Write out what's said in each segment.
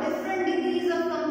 different degrees of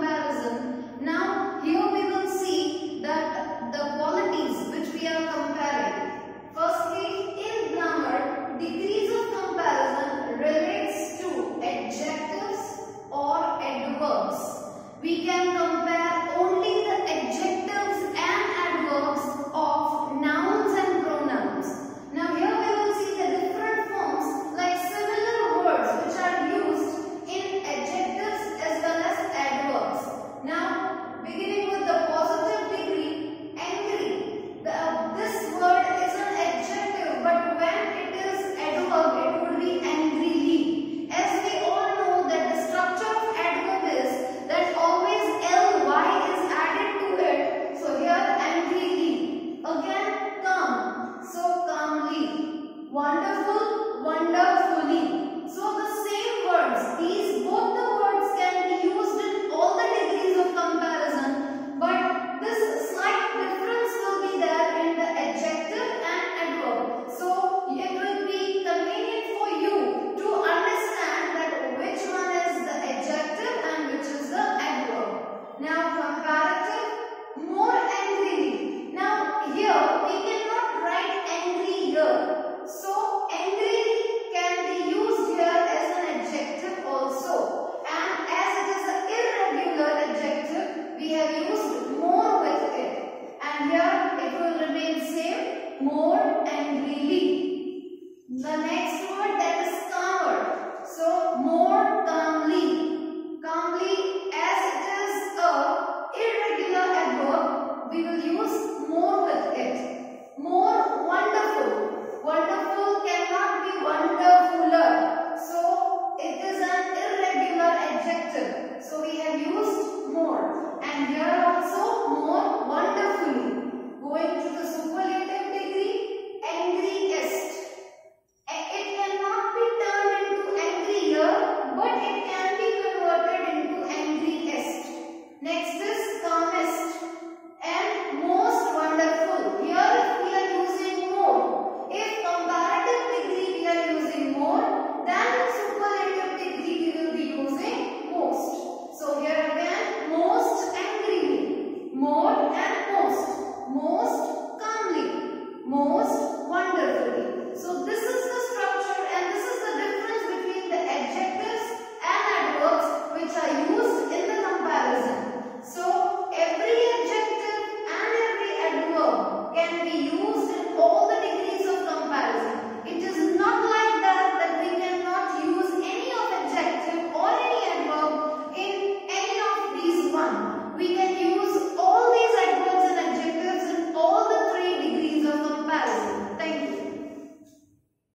more and